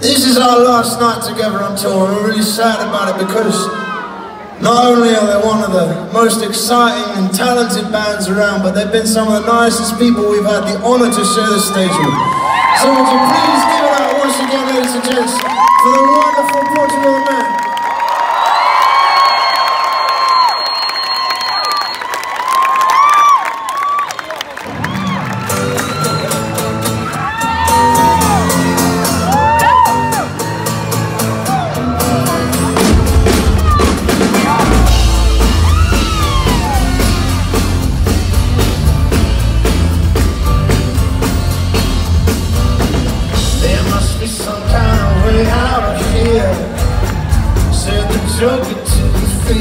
This is our last night together on tour. We're really sad about it because not only are they one of the most exciting and talented bands around, but they've been some of the nicest people we've had the honour to share the stage with. So would you please give it up once again, ladies and gents, for the wonderful Portugal Man. Joker to the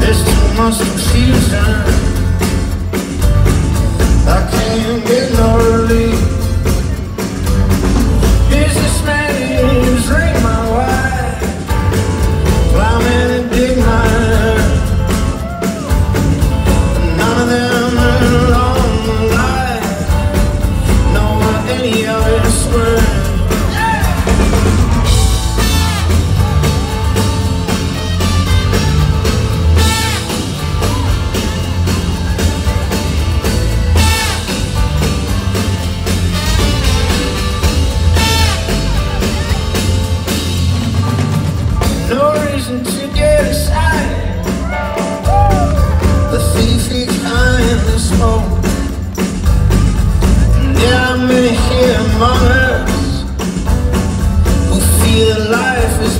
There's too much confusion I can't get no relief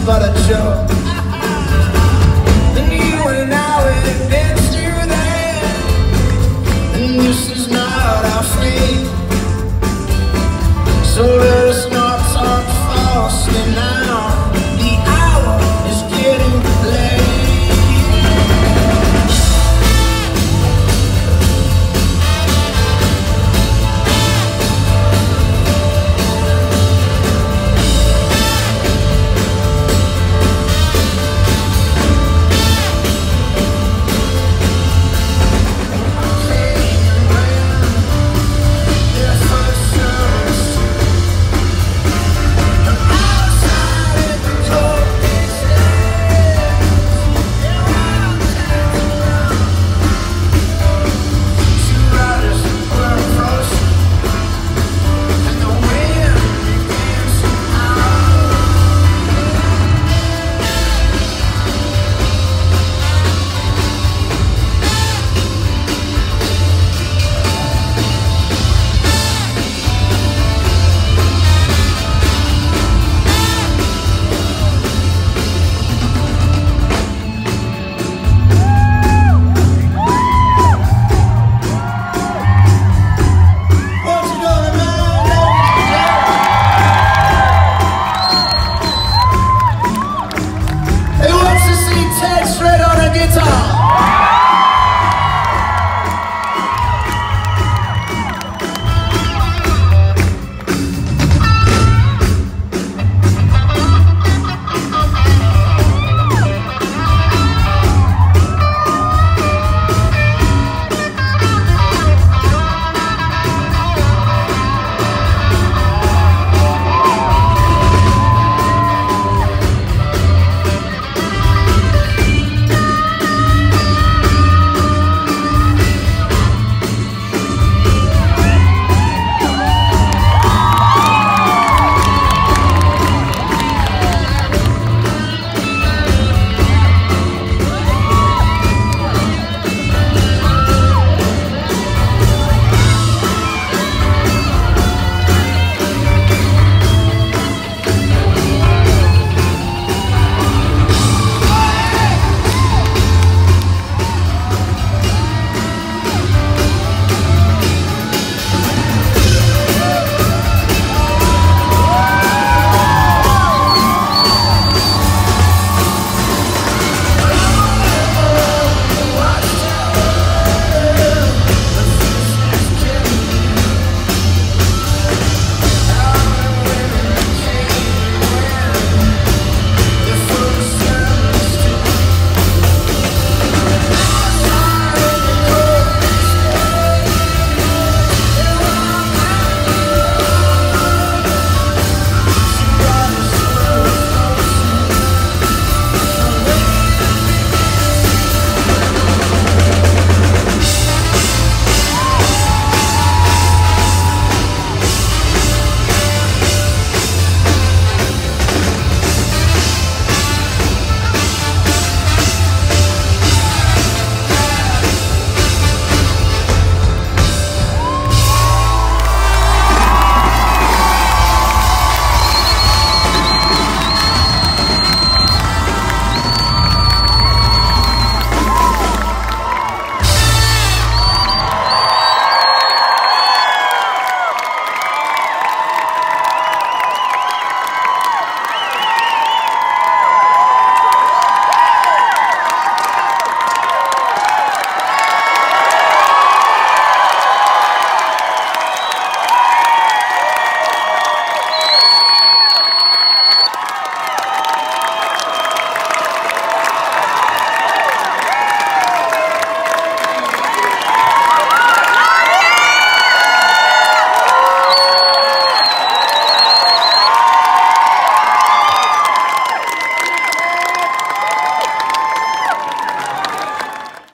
but a joke.